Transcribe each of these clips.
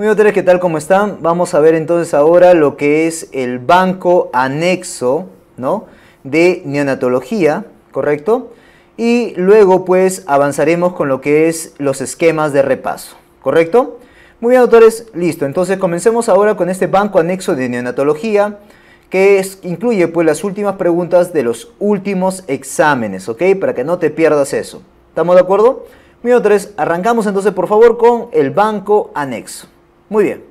Muy bien, ¿qué tal? ¿Cómo están? Vamos a ver entonces ahora lo que es el banco anexo, ¿no? De neonatología, ¿correcto? Y luego pues avanzaremos con lo que es los esquemas de repaso, ¿correcto? Muy bien, doctores, listo. Entonces comencemos ahora con este banco anexo de neonatología que incluye pues las últimas preguntas de los últimos exámenes, ¿ok? Para que no te pierdas eso. ¿Estamos de acuerdo? Muy bien, doctores, arrancamos entonces por favor con el banco anexo. Muy bien.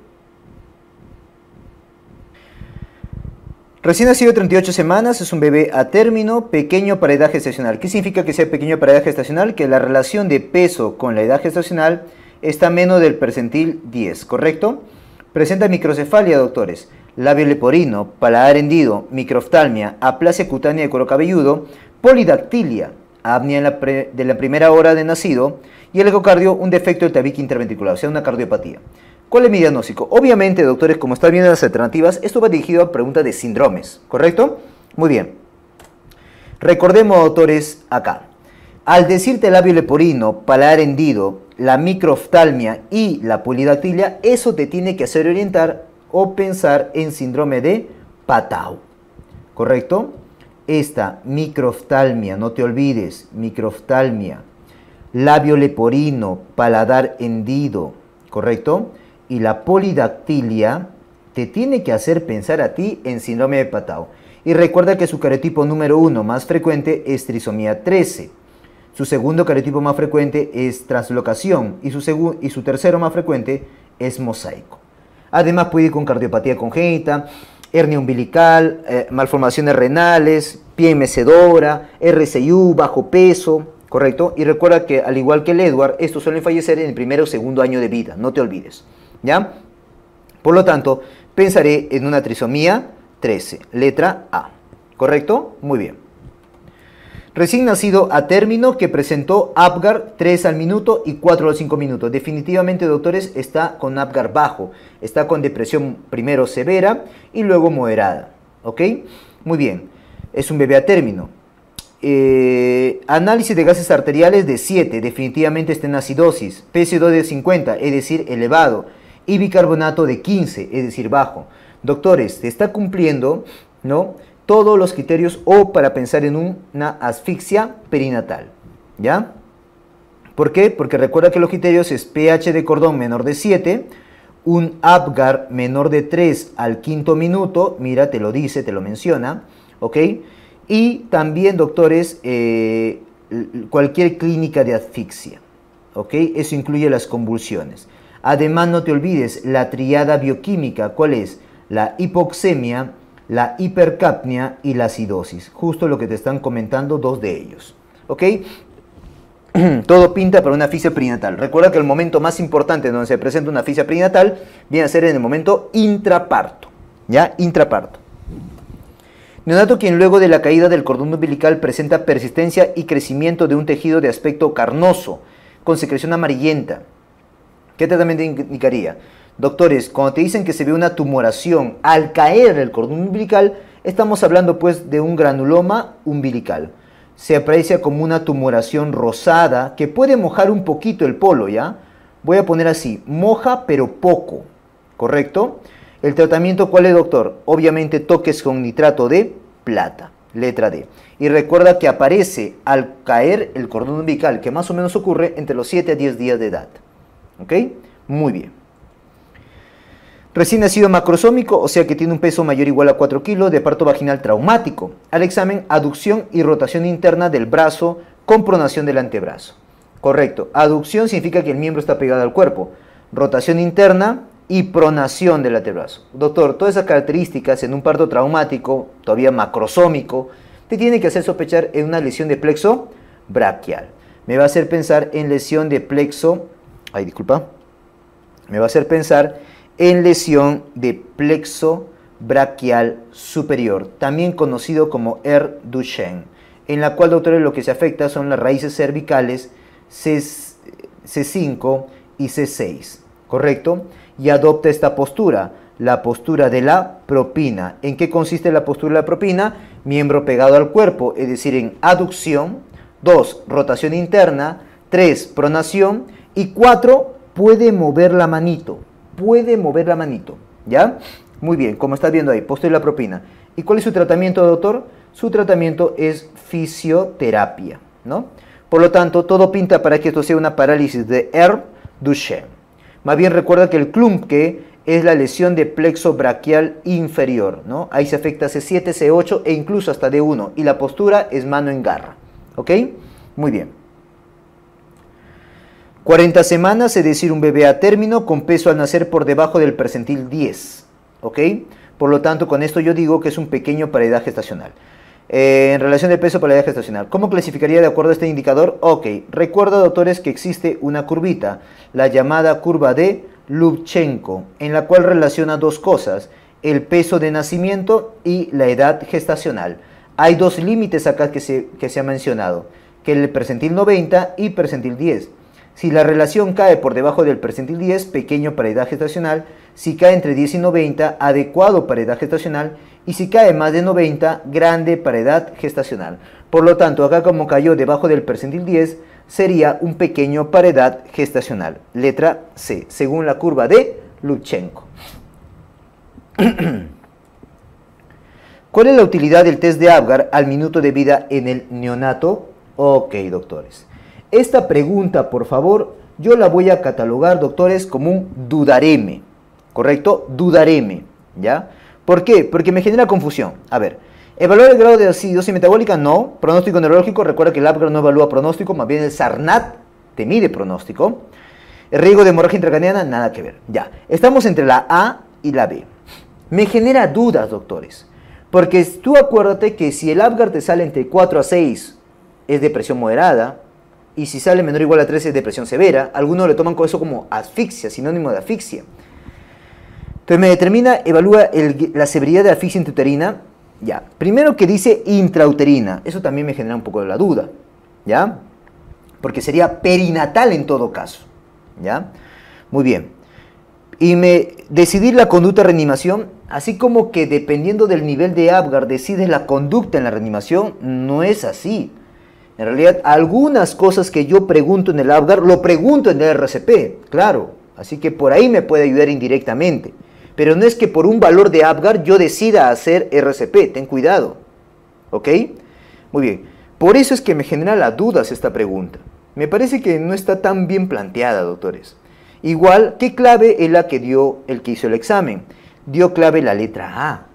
Recién nacido 38 semanas, es un bebé a término, pequeño para edad gestacional. ¿Qué significa que sea pequeño para edad gestacional? Que la relación de peso con la edad gestacional está menos del percentil 10, ¿correcto? Presenta microcefalia, doctores. Labio leporino, paladar hendido, microftalmia, aplasia cutánea de cuero cabelludo, polidactilia, apnea de la primera hora de nacido y el ecocardio, un defecto del tabique interventricular, o sea, una cardiopatía. ¿Cuál es mi diagnóstico? Obviamente, doctores, como están viendo las alternativas, esto va dirigido a preguntas de síndromes, ¿correcto? Muy bien. Recordemos, doctores, acá. Al decirte labio leporino, paladar hendido, la microftalmia y la polidactilia, eso te tiene que hacer orientar o pensar en síndrome de Patau. ¿Correcto? Esta microftalmia, no te olvides, microftalmia, labio leporino, paladar hendido, ¿correcto? Y la polidactilia te tiene que hacer pensar a ti en síndrome de Patau. Y recuerda que su cariotipo número uno más frecuente es trisomía 13. Su segundo cariotipo más frecuente es translocación y su, y su tercero más frecuente es mosaico. Además puede ir con cardiopatía congénita, hernia umbilical, eh, malformaciones renales, pie mecedora, RCU, bajo peso, ¿correcto? Y recuerda que al igual que el Edward, estos suelen fallecer en el primero o segundo año de vida, no te olvides. ¿Ya? Por lo tanto, pensaré en una trisomía 13, letra A. ¿Correcto? Muy bien. Recién nacido a término que presentó Apgar 3 al minuto y 4 al 5 minutos. Definitivamente, doctores, está con Apgar bajo. Está con depresión primero severa y luego moderada. ¿Ok? Muy bien. Es un bebé a término. Eh, análisis de gases arteriales de 7. Definitivamente está en acidosis. PCO2 de 50, es decir, elevado y bicarbonato de 15, es decir, bajo. Doctores, se está cumpliendo ¿no? todos los criterios o para pensar en una asfixia perinatal. ¿Ya? ¿Por qué? Porque recuerda que los criterios es pH de cordón menor de 7, un Apgar menor de 3 al quinto minuto, mira, te lo dice, te lo menciona, ¿ok? Y también, doctores, eh, cualquier clínica de asfixia, ¿ok? Eso incluye las convulsiones. Además, no te olvides la triada bioquímica, ¿cuál es? La hipoxemia, la hipercapnia y la acidosis. Justo lo que te están comentando dos de ellos. ¿Ok? Todo pinta para una fisia perinatal. Recuerda que el momento más importante donde se presenta una fisia perinatal viene a ser en el momento intraparto. ¿Ya? Intraparto. Neonato quien luego de la caída del cordón umbilical presenta persistencia y crecimiento de un tejido de aspecto carnoso, con secreción amarillenta, ¿Qué tratamiento indicaría? Doctores, cuando te dicen que se ve una tumoración al caer el cordón umbilical, estamos hablando pues de un granuloma umbilical. Se aprecia como una tumoración rosada que puede mojar un poquito el polo, ¿ya? Voy a poner así, moja pero poco, ¿correcto? El tratamiento, ¿cuál es, doctor? Obviamente toques con nitrato de plata, letra D. Y recuerda que aparece al caer el cordón umbilical, que más o menos ocurre entre los 7 a 10 días de edad. ¿Ok? Muy bien. Recién nacido macrosómico, o sea que tiene un peso mayor o igual a 4 kilos, de parto vaginal traumático. Al examen, aducción y rotación interna del brazo con pronación del antebrazo. Correcto. Aducción significa que el miembro está pegado al cuerpo. Rotación interna y pronación del antebrazo. Doctor, todas esas características en un parto traumático, todavía macrosómico, te tiene que hacer sospechar en una lesión de plexo braquial. Me va a hacer pensar en lesión de plexo ay disculpa, me va a hacer pensar en lesión de plexo braquial superior, también conocido como R. Duchenne, en la cual, doctores, lo que se afecta son las raíces cervicales C, 5 y C6, ¿correcto? Y adopta esta postura, la postura de la propina. ¿En qué consiste la postura de la propina? Miembro pegado al cuerpo, es decir, en aducción, 2. Rotación interna, 3. Pronación y cuatro, puede mover la manito. puede mover la manito, ¿ya? Muy bien, como estás viendo ahí, la propina. ¿Y cuál es su tratamiento, doctor? Su tratamiento es fisioterapia, ¿no? Por lo tanto, todo pinta para que esto sea una parálisis de Herb Duchenne. Más bien recuerda que el clumque es la lesión de plexo braquial inferior, ¿no? Ahí se afecta C7, C8 e incluso hasta D1 y la postura es mano en garra, ¿ok? Muy bien. 40 semanas, es decir, un bebé a término con peso al nacer por debajo del percentil 10, ¿ok? Por lo tanto, con esto yo digo que es un pequeño para edad gestacional. Eh, en relación de peso para edad gestacional, ¿cómo clasificaría de acuerdo a este indicador? Ok, recuerda, doctores, que existe una curvita, la llamada curva de Lubchenko, en la cual relaciona dos cosas, el peso de nacimiento y la edad gestacional. Hay dos límites acá que se, que se ha mencionado, que el percentil 90 y percentil 10. Si la relación cae por debajo del percentil 10, pequeño para edad gestacional, si cae entre 10 y 90, adecuado para edad gestacional, y si cae más de 90, grande para edad gestacional. Por lo tanto, acá como cayó debajo del percentil 10, sería un pequeño paredad gestacional. Letra C, según la curva de Luchenko. ¿Cuál es la utilidad del test de Apgar al minuto de vida en el neonato? Ok, doctores. Esta pregunta, por favor, yo la voy a catalogar, doctores, como un dudareme. ¿Correcto? Dudareme. ¿Ya? ¿Por qué? Porque me genera confusión. A ver, ¿Evaluar el grado de acidosis metabólica? No. Pronóstico neurológico, recuerda que el APGAR no evalúa pronóstico, más bien el SARNAT te mide pronóstico. El riesgo de hemorragia intracraniana, nada que ver. Ya, estamos entre la A y la B. Me genera dudas, doctores. Porque tú acuérdate que si el APGAR te sale entre 4 a 6, es depresión moderada, y si sale menor o igual a 3 es depresión severa, algunos le toman con eso como asfixia, sinónimo de asfixia. Entonces me determina, evalúa la severidad de asfixia intrauterina ya, primero que dice intrauterina, eso también me genera un poco de la duda, ¿ya? Porque sería perinatal en todo caso, ¿ya? Muy bien. Y me decidir la conducta de reanimación, así como que dependiendo del nivel de Apgar decides la conducta en la reanimación, no es así. En realidad, algunas cosas que yo pregunto en el Apgar, lo pregunto en el RCP, claro. Así que por ahí me puede ayudar indirectamente. Pero no es que por un valor de Apgar yo decida hacer RCP, ten cuidado. ¿Ok? Muy bien. Por eso es que me genera las dudas esta pregunta. Me parece que no está tan bien planteada, doctores. Igual, ¿qué clave es la que dio el que hizo el examen? Dio clave la letra A.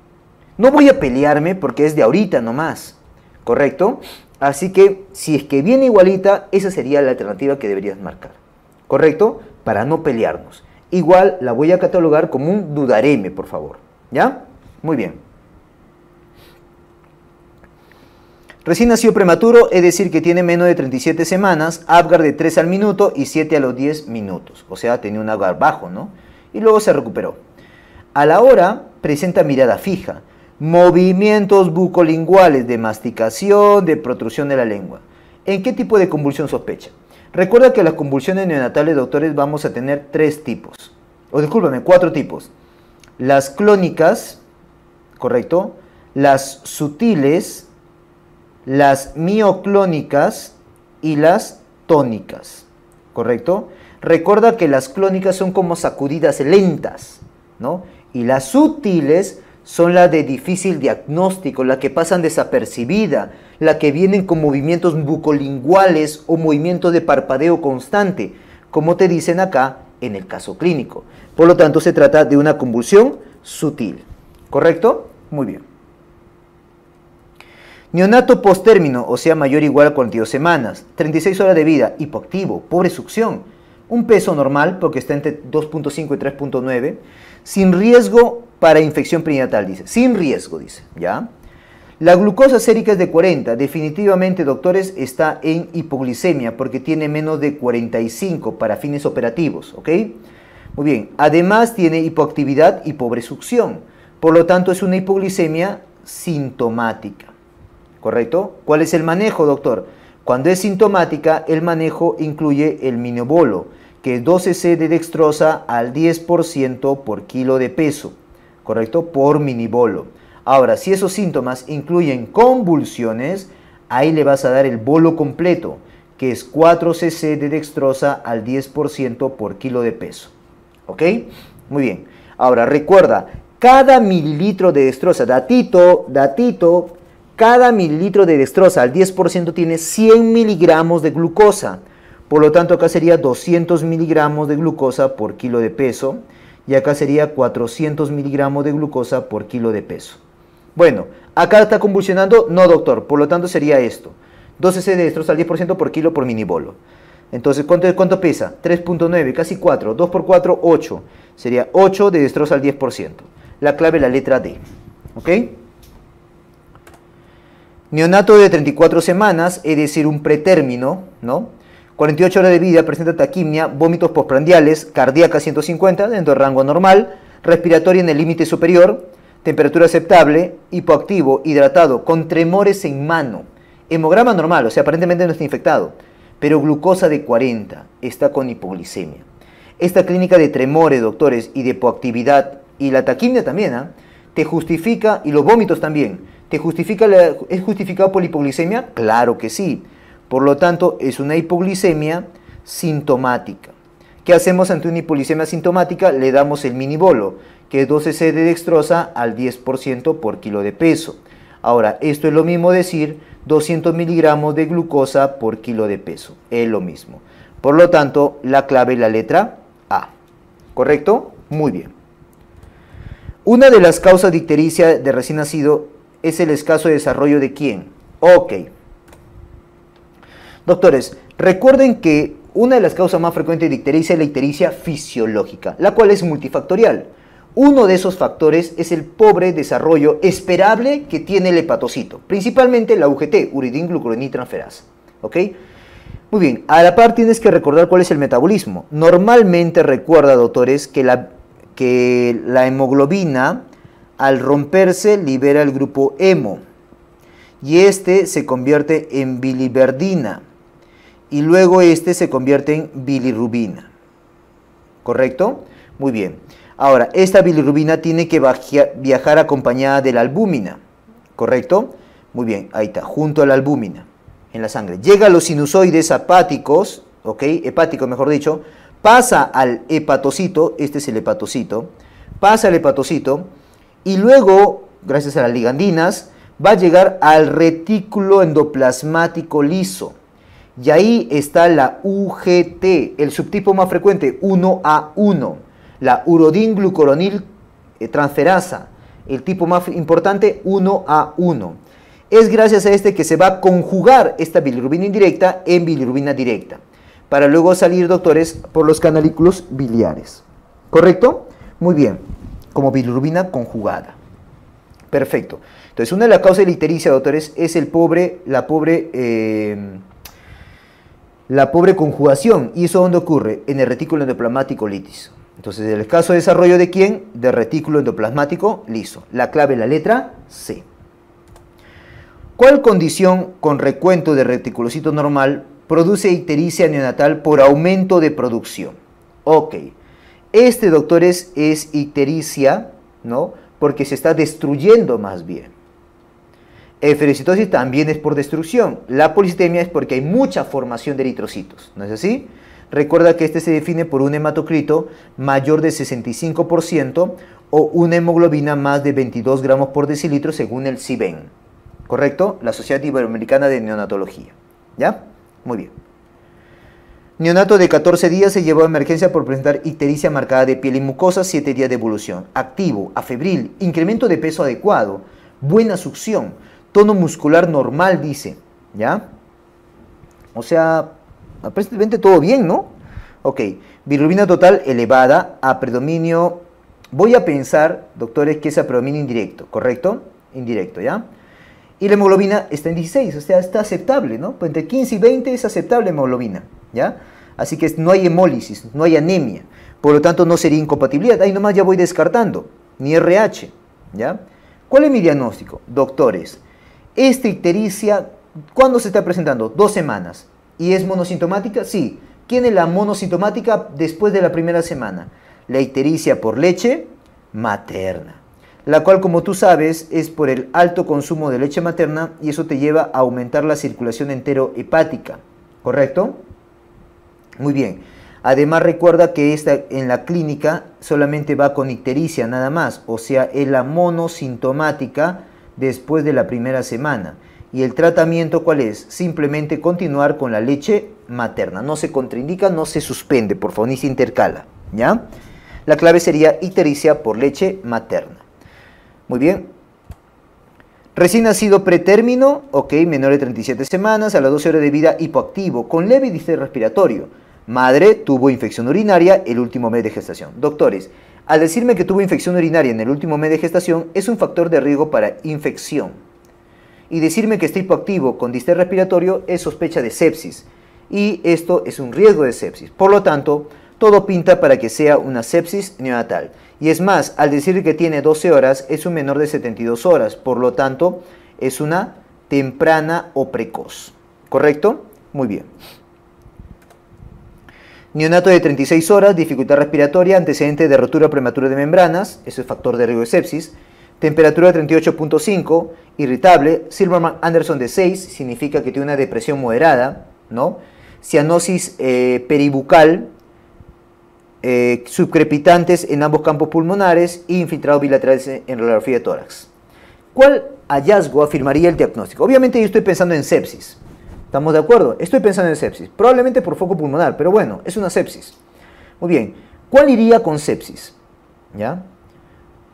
No voy a pelearme porque es de ahorita nomás, ¿correcto? Así que si es que viene igualita, esa sería la alternativa que deberías marcar, ¿correcto? Para no pelearnos igual la voy a catalogar como un dudareme, por favor. ¿Ya? Muy bien. Recién nació prematuro, es decir, que tiene menos de 37 semanas, Apgar de 3 al minuto y 7 a los 10 minutos. O sea, tenía un Apgar bajo, ¿no? Y luego se recuperó. A la hora presenta mirada fija, movimientos bucolinguales de masticación, de protrusión de la lengua. ¿En qué tipo de convulsión sospecha? Recuerda que las convulsiones neonatales, doctores, vamos a tener tres tipos. O discúlpame, cuatro tipos. Las clónicas, ¿correcto? Las sutiles, las mioclónicas y las tónicas, ¿correcto? Recuerda que las clónicas son como sacudidas lentas, ¿no? Y las sutiles son las de difícil diagnóstico, las que pasan desapercibida, las que vienen con movimientos bucolinguales o movimientos de parpadeo constante, como te dicen acá en el caso clínico. Por lo tanto, se trata de una convulsión sutil. ¿Correcto? Muy bien. Neonato postérmino, o sea, mayor o igual a 42 semanas, 36 horas de vida, hipoactivo, pobre succión, un peso normal, porque está entre 2.5 y 3.9, sin riesgo para infección prenatal, dice. Sin riesgo, dice. ¿Ya? La glucosa sérica es de 40. Definitivamente, doctores, está en hipoglicemia porque tiene menos de 45 para fines operativos. ¿Ok? Muy bien. Además, tiene hipoactividad y pobre succión. Por lo tanto, es una hipoglicemia sintomática. ¿Correcto? ¿Cuál es el manejo, doctor? Cuando es sintomática, el manejo incluye el minobolo, que es 12 c de dextrosa al 10% por kilo de peso. ¿correcto? Por minibolo. Ahora, si esos síntomas incluyen convulsiones, ahí le vas a dar el bolo completo, que es 4 cc de dextrosa al 10% por kilo de peso. ¿Ok? Muy bien. Ahora, recuerda, cada mililitro de destroza, datito, datito, cada mililitro de destroza al 10% tiene 100 miligramos de glucosa. Por lo tanto, acá sería 200 miligramos de glucosa por kilo de peso y acá sería 400 miligramos de glucosa por kilo de peso. Bueno, acá está convulsionando, no doctor, por lo tanto sería esto. 12 cc de destroza al 10% por kilo por minibolo. Entonces, ¿cuánto, cuánto pesa? 3.9, casi 4. 2 por 4, 8. Sería 8 de destroza al 10%. La clave la letra D. ¿Ok? Neonato de 34 semanas, es decir, un pretérmino, ¿no? 48 horas de vida, presenta taquimia, vómitos postprandiales, cardíaca 150, dentro del rango normal, respiratoria en el límite superior, temperatura aceptable, hipoactivo, hidratado, con tremores en mano, hemograma normal, o sea, aparentemente no está infectado, pero glucosa de 40, está con hipoglicemia. Esta clínica de tremores, doctores, y de hipoactividad, y la taquimia también, ¿ah? te justifica, y los vómitos también, ¿te justifica ¿es justificado por la hipoglicemia? Claro que sí. Por lo tanto, es una hipoglicemia sintomática. ¿Qué hacemos ante una hipoglicemia sintomática? Le damos el minibolo, que es 12 C de dextrosa al 10% por kilo de peso. Ahora, esto es lo mismo decir 200 miligramos de glucosa por kilo de peso. Es lo mismo. Por lo tanto, la clave es la letra A. ¿Correcto? Muy bien. Una de las causas de ictericia de recién nacido es el escaso desarrollo de quién. Ok. Doctores, recuerden que una de las causas más frecuentes de ictericia es la ictericia fisiológica, la cual es multifactorial. Uno de esos factores es el pobre desarrollo esperable que tiene el hepatocito, principalmente la UGT, uridinglucuronitranferasa. ¿Ok? Muy bien, a la par tienes que recordar cuál es el metabolismo. Normalmente recuerda, doctores, que la, que la hemoglobina al romperse libera el grupo hemo y este se convierte en biliverdina y luego este se convierte en bilirrubina. ¿Correcto? Muy bien. Ahora, esta bilirrubina tiene que viajar acompañada de la albúmina. ¿Correcto? Muy bien, ahí está, junto a la albúmina en la sangre. Llega a los sinusoides hepáticos, ¿ok? Hepático, mejor dicho, pasa al hepatocito, este es el hepatocito, pasa al hepatocito y luego, gracias a las ligandinas, va a llegar al retículo endoplasmático liso. Y ahí está la UGT, el subtipo más frecuente, 1A1, la urodinglucoronil eh, transferasa, el tipo más importante, 1A1. Es gracias a este que se va a conjugar esta bilirrubina indirecta en bilirrubina directa, para luego salir, doctores, por los canalículos biliares. ¿Correcto? Muy bien, como bilirrubina conjugada. Perfecto. Entonces, una de las causas de la ictericia, doctores, es el pobre, la pobre... Eh, la pobre conjugación. ¿Y eso dónde ocurre? En el retículo endoplasmático litis. Entonces, el escaso desarrollo de quién? De retículo endoplasmático liso. La clave, la letra C. ¿Cuál condición con recuento de reticulocito normal produce ictericia neonatal por aumento de producción? Ok. Este, doctores, es ictericia, ¿no? Porque se está destruyendo más bien. Eferocitosis también es por destrucción. La policitemia es porque hay mucha formación de eritrocitos, ¿no es así? Recuerda que este se define por un hematocrito mayor de 65% o una hemoglobina más de 22 gramos por decilitro según el CIBEN. ¿Correcto? La Sociedad Iberoamericana de Neonatología. ¿Ya? Muy bien. Neonato de 14 días se llevó a emergencia por presentar ictericia marcada de piel y mucosa, 7 días de evolución. Activo, afebril, incremento de peso adecuado, buena succión, tono muscular normal, dice, ¿ya? O sea, aparentemente todo bien, ¿no? Ok, bilirrubina total elevada a predominio, voy a pensar, doctores, que es a predominio indirecto, ¿correcto? Indirecto, ¿ya? Y la hemoglobina está en 16, o sea, está aceptable, ¿no? Entre 15 y 20 es aceptable hemoglobina, ¿ya? Así que no hay hemólisis, no hay anemia, por lo tanto no sería incompatibilidad, ahí nomás ya voy descartando, ni RH, ¿ya? ¿Cuál es mi diagnóstico? Doctores, esta ictericia, ¿cuándo se está presentando? Dos semanas. ¿Y es monosintomática? Sí. ¿Quién es la monosintomática después de la primera semana? La ictericia por leche materna, la cual como tú sabes es por el alto consumo de leche materna y eso te lleva a aumentar la circulación enterohepática, ¿correcto? Muy bien. Además recuerda que esta en la clínica solamente va con ictericia nada más, o sea, es la monosintomática después de la primera semana. ¿Y el tratamiento cuál es? Simplemente continuar con la leche materna. No se contraindica, no se suspende, por favor, ni se intercala. ¿Ya? La clave sería ictericia por leche materna. Muy bien. Recién nacido pretérmino, ok, menor de 37 semanas, a las 12 horas de vida hipoactivo, con leve distrés respiratorio. Madre tuvo infección urinaria el último mes de gestación. Doctores, al decirme que tuvo infección urinaria en el último mes de gestación, es un factor de riesgo para infección. Y decirme que está hipoactivo con distrés respiratorio es sospecha de sepsis. Y esto es un riesgo de sepsis. Por lo tanto, todo pinta para que sea una sepsis neonatal. Y es más, al decir que tiene 12 horas, es un menor de 72 horas. Por lo tanto, es una temprana o precoz. ¿Correcto? Muy bien. Neonato de 36 horas, dificultad respiratoria, antecedente de rotura prematura de membranas, eso es factor de riesgo de sepsis. Temperatura de 38.5, irritable. Silverman Anderson de 6, significa que tiene una depresión moderada, ¿no? Cianosis eh, peribucal, eh, subcrepitantes en ambos campos pulmonares e infiltrados bilaterales en radiografía de tórax. ¿Cuál hallazgo afirmaría el diagnóstico? Obviamente yo estoy pensando en sepsis. ¿Estamos de acuerdo? Estoy pensando en sepsis. Probablemente por foco pulmonar, pero bueno, es una sepsis. Muy bien. ¿Cuál iría con sepsis? ¿Ya?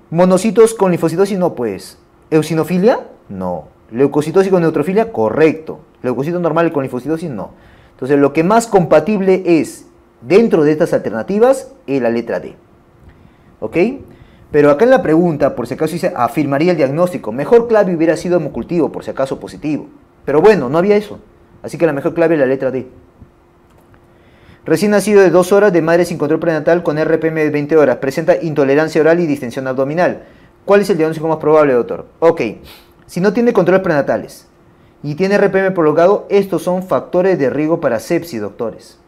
Monocitos con linfocitosis, no, pues. ¿Eosinofilia? No. ¿Leucocitosis con neutrofilia? Correcto. ¿Leucocito normal con linfocitosis? No. Entonces, lo que más compatible es Dentro de estas alternativas es la letra D. ¿Ok? Pero acá en la pregunta, por si acaso dice, afirmaría el diagnóstico. Mejor clave hubiera sido hemocultivo, por si acaso positivo. Pero bueno, no había eso. Así que la mejor clave es la letra D. Recién nacido de 2 horas de madre sin control prenatal con RPM de 20 horas. Presenta intolerancia oral y distensión abdominal. ¿Cuál es el diagnóstico más probable, doctor? Ok, si no tiene controles prenatales y tiene RPM prolongado, estos son factores de riesgo para sepsis, doctores.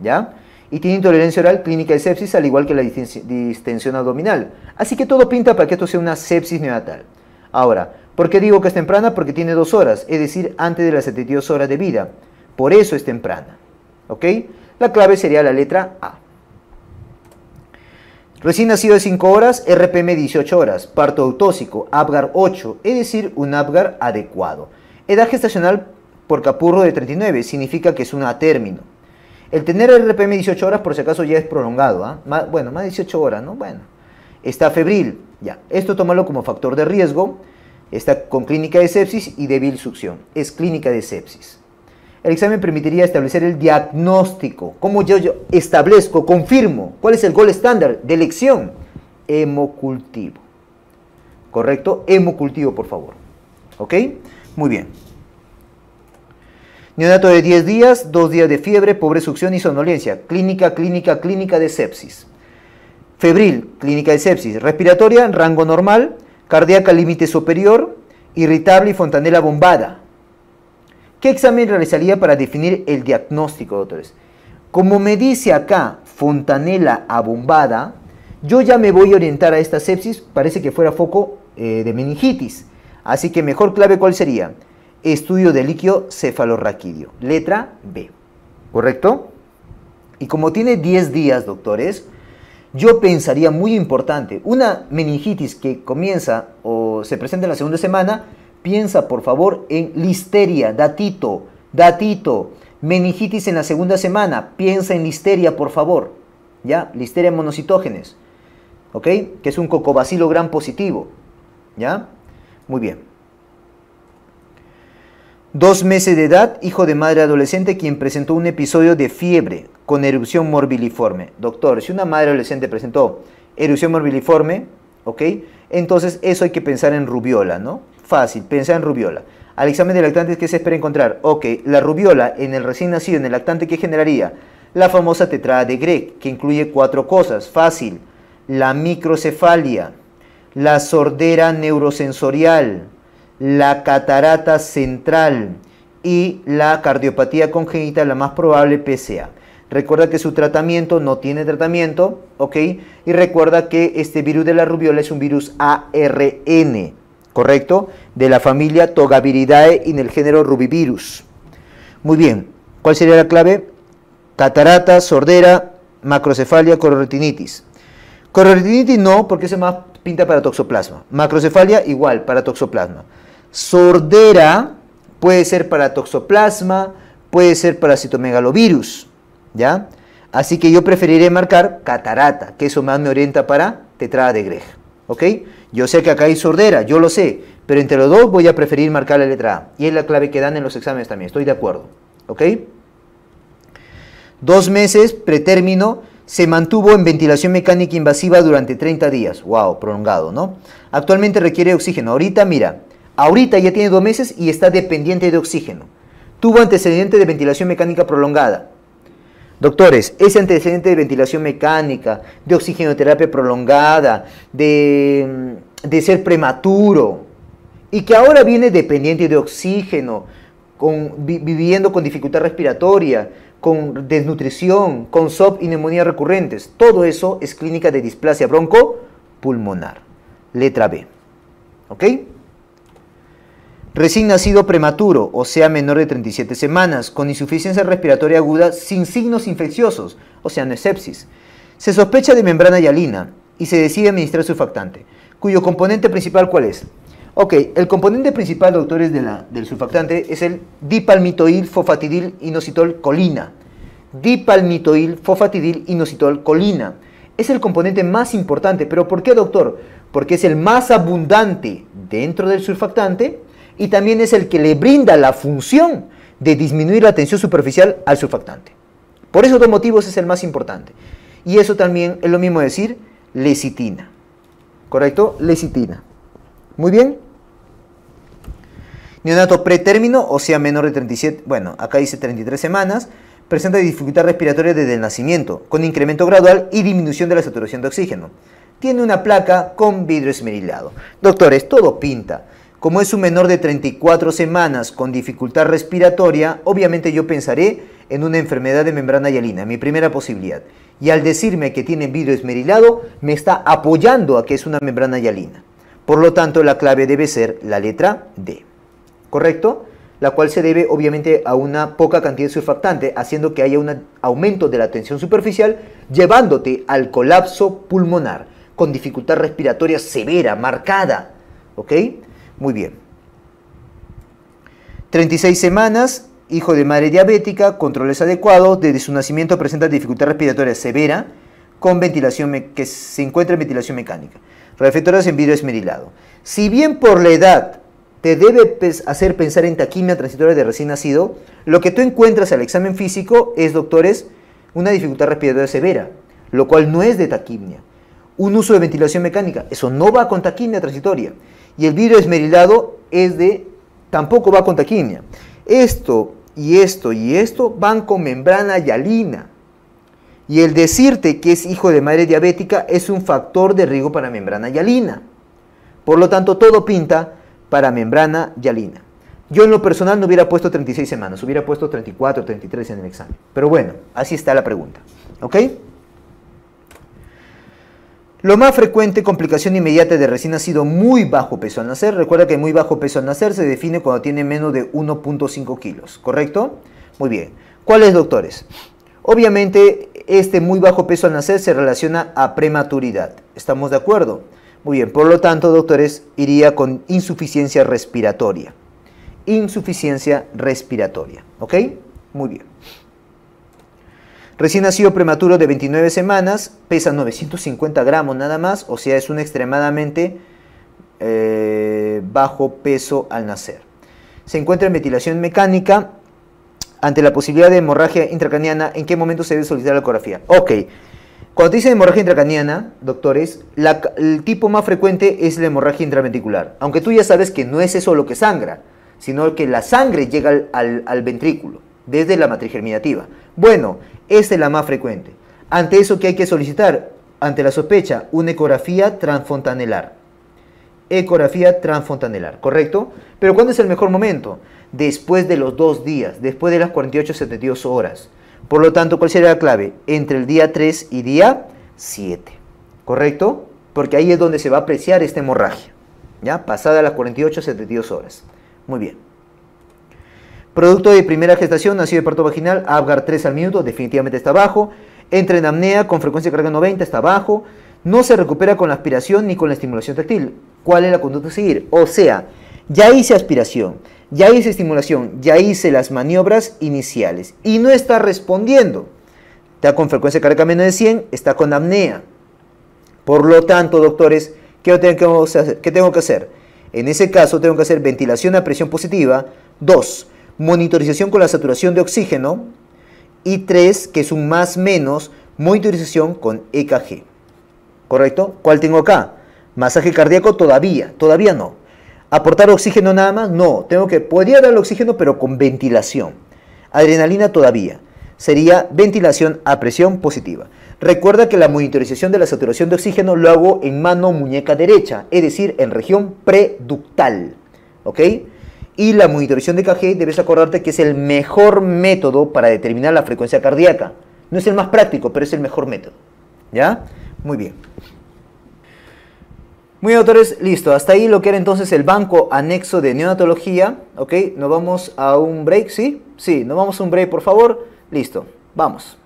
¿Ya? y tiene intolerancia oral clínica de sepsis, al igual que la distensión abdominal. Así que todo pinta para que esto sea una sepsis neonatal. Ahora, ¿por qué digo que es temprana? Porque tiene dos horas, es decir, antes de las 72 horas de vida. Por eso es temprana. ¿Ok? La clave sería la letra A. Recién nacido de 5 horas, RPM 18 horas, parto autóxico, Apgar 8, es decir, un Apgar adecuado. Edad gestacional por capurro de 39, significa que es una a término. El tener RPM 18 horas, por si acaso, ya es prolongado. ¿ah? bueno, más de 18 horas, ¿no? Bueno. Está febril, ya. Esto tómalo como factor de riesgo. Está con clínica de sepsis y débil succión. Es clínica de sepsis. El examen permitiría establecer el diagnóstico. ¿Cómo yo, yo establezco, confirmo? ¿Cuál es el gol estándar de elección? Hemocultivo. ¿Correcto? Hemocultivo, por favor. ¿Ok? Muy bien. Neonato de 10 días, 2 días de fiebre, pobre succión y somnolencia. Clínica, clínica, clínica de sepsis. Febril, clínica de sepsis. Respiratoria, rango normal. Cardíaca, límite superior. Irritable y fontanela bombada. ¿Qué examen realizaría para definir el diagnóstico, doctores? Como me dice acá, fontanela abombada, yo ya me voy a orientar a esta sepsis, parece que fuera foco eh, de meningitis. Así que mejor clave, ¿cuál sería? estudio de líquido cefalorraquídeo. Letra B. ¿Correcto? Y como tiene 10 días, doctores, yo pensaría muy importante, una meningitis que comienza o se presenta en la segunda semana, piensa por favor en listeria, datito, datito, meningitis en la segunda semana, piensa en listeria por favor, ¿ya? Listeria monocitógenes, ¿ok? Que es un cocobacilo gran positivo, ¿ya? Muy bien. Dos meses de edad, hijo de madre adolescente quien presentó un episodio de fiebre con erupción morbiliforme. Doctor, si una madre adolescente presentó erupción morbiliforme, ¿ok? Entonces eso hay que pensar en rubiola, ¿no? Fácil, pensar en rubiola. Al examen de lactantes, ¿qué se espera encontrar? Ok, la rubiola en el recién nacido, en el lactante, ¿qué generaría? La famosa tetrada de Gregg, que incluye cuatro cosas. Fácil, la microcefalia, la sordera neurosensorial, la catarata central y la cardiopatía congénita, la más probable PCA. Recuerda que su tratamiento no tiene tratamiento, ¿ok? Y recuerda que este virus de la rubiola es un virus ARN, ¿correcto? De la familia Togaviridae y en el género Rubivirus. Muy bien, ¿cuál sería la clave? Catarata, sordera, macrocefalia, cororetinitis. Cororetinitis no, porque se más pinta para toxoplasma. Macrocefalia igual, para toxoplasma. Sordera puede ser para toxoplasma, puede ser para citomegalovirus, ¿ya? Así que yo preferiré marcar catarata, que eso más me orienta para tetrada de Greg, ¿ok? Yo sé que acá hay sordera, yo lo sé, pero entre los dos voy a preferir marcar la letra A. Y es la clave que dan en los exámenes también, estoy de acuerdo, ¿ok? Dos meses, pretérmino, se mantuvo en ventilación mecánica invasiva durante 30 días. Wow, prolongado, ¿no? Actualmente requiere oxígeno. Ahorita, mira, ahorita ya tiene dos meses y está dependiente de oxígeno. Tuvo antecedente de ventilación mecánica prolongada. Doctores, ese antecedente de ventilación mecánica, de oxigenoterapia prolongada, de, de ser prematuro, y que ahora viene dependiente de oxígeno, viviendo con dificultad respiratoria, con desnutrición, con SOP y neumonía recurrentes. Todo eso es clínica de displasia broncopulmonar. Letra B. ¿Ok? Recién nacido prematuro, o sea menor de 37 semanas, con insuficiencia respiratoria aguda sin signos infecciosos, o sea no es sepsis. Se sospecha de membrana hialina y se decide administrar surfactante, cuyo componente principal ¿cuál es? Ok, el componente principal, doctores, de la, del surfactante es el dipalmitoil fofatidil inositol colina. Dipalmitoil fofatidil inositol colina. Es el componente más importante, pero ¿por qué, doctor? Porque es el más abundante dentro del surfactante y también es el que le brinda la función de disminuir la tensión superficial al surfactante. Por esos dos motivos es el más importante. Y eso también es lo mismo decir lecitina. ¿Correcto? Lecitina. Muy bien. Neonato pretérmino, o sea menor de 37, bueno, acá dice 33 semanas, presenta dificultad respiratoria desde el nacimiento, con incremento gradual y disminución de la saturación de oxígeno. Tiene una placa con vidrio esmerilado. Doctores, todo pinta. Como es un menor de 34 semanas con dificultad respiratoria, obviamente yo pensaré en una enfermedad de membrana hialina, mi primera posibilidad. Y al decirme que tiene vidrio esmerilado, me está apoyando a que es una membrana hialina. Por lo tanto, la clave debe ser la letra D. ¿Correcto? La cual se debe obviamente a una poca cantidad de surfactante, haciendo que haya un aumento de la tensión superficial, llevándote al colapso pulmonar, con dificultad respiratoria severa, marcada. ¿Ok? Muy bien. 36 semanas, hijo de madre diabética, controles adecuados, desde su nacimiento presenta dificultad respiratoria severa, con ventilación que se encuentra en ventilación mecánica reflectores en vidrio esmerilado. Si bien por la edad te debe hacer pensar en taquimia transitoria de recién nacido, lo que tú encuentras al examen físico es, doctores, una dificultad respiratoria severa, lo cual no es de taquimia. Un uso de ventilación mecánica, eso no va con taquimia transitoria. Y el vidrio esmerilado es de, tampoco va con taquimia. Esto y esto y esto van con membrana hialina. Y el decirte que es hijo de madre diabética es un factor de riesgo para membrana hialina. Por lo tanto, todo pinta para membrana hialina. Yo en lo personal no hubiera puesto 36 semanas, hubiera puesto 34, 33 en el examen. Pero bueno, así está la pregunta. ¿Ok? Lo más frecuente, complicación inmediata de recién nacido muy bajo peso al nacer. Recuerda que muy bajo peso al nacer se define cuando tiene menos de 1.5 kilos, ¿correcto? Muy bien. ¿Cuáles doctores? Obviamente, este muy bajo peso al nacer se relaciona a prematuridad. ¿Estamos de acuerdo? Muy bien, por lo tanto, doctores, iría con insuficiencia respiratoria. Insuficiencia respiratoria. ¿Ok? Muy bien. Recién nacido prematuro de 29 semanas, pesa 950 gramos nada más, o sea, es un extremadamente eh, bajo peso al nacer. Se encuentra en ventilación mecánica, ante la posibilidad de hemorragia intracraniana, ¿en qué momento se debe solicitar la ecografía? Ok. Cuando te dicen hemorragia intracraniana, doctores, el tipo más frecuente es la hemorragia intraventricular. Aunque tú ya sabes que no es eso lo que sangra, sino que la sangre llega al, ventrículo, desde la matriz germinativa. Bueno, esta es la más frecuente. Ante eso, ¿qué hay que solicitar? Ante la sospecha, una ecografía transfontanelar. Ecografía transfontanelar, ¿correcto? Pero ¿cuándo es el mejor momento? después de los dos días, después de las 48 72 horas. Por lo tanto, ¿cuál sería la clave? Entre el día 3 y día 7. ¿Correcto? Porque ahí es donde se va a apreciar esta hemorragia. ¿Ya? Pasada las 48 72 horas. Muy bien. Producto de primera gestación, nacido de parto vaginal, Apgar 3 al minuto, definitivamente está bajo. entra en apnea con frecuencia de carga 90, está bajo, no se recupera con la aspiración ni con la estimulación táctil. ¿Cuál es la conducta a seguir? O sea, ya hice aspiración, ya hice estimulación, ya hice las maniobras iniciales y no está respondiendo. Está con frecuencia cardíaca menos de 100, está con apnea. Por lo tanto, doctores. ¿Qué tengo que hacer? En ese caso tengo que hacer ventilación a presión positiva. 2. Monitorización con la saturación de oxígeno. Y 3, que es un más menos, monitorización con EKG. ¿Correcto? ¿Cuál tengo acá? Masaje cardíaco todavía, todavía no. ¿Aportar oxígeno nada más? No, tengo que, podría dar oxígeno pero con ventilación. Adrenalina todavía. Sería ventilación a presión positiva. Recuerda que la monitorización de la saturación de oxígeno lo hago en mano muñeca derecha, es decir, en región preductal. ¿Ok? Y la monitorización de KG debes acordarte que es el mejor método para determinar la frecuencia cardíaca. No es el más práctico, pero es el mejor método. ¿Ya? Muy bien. Muy bien, doctores, listo. Hasta ahí lo que era entonces el banco anexo de neonatología. ¿Ok? Nos vamos a un break, ¿sí? Sí, nos vamos a un break, por favor. Listo, vamos.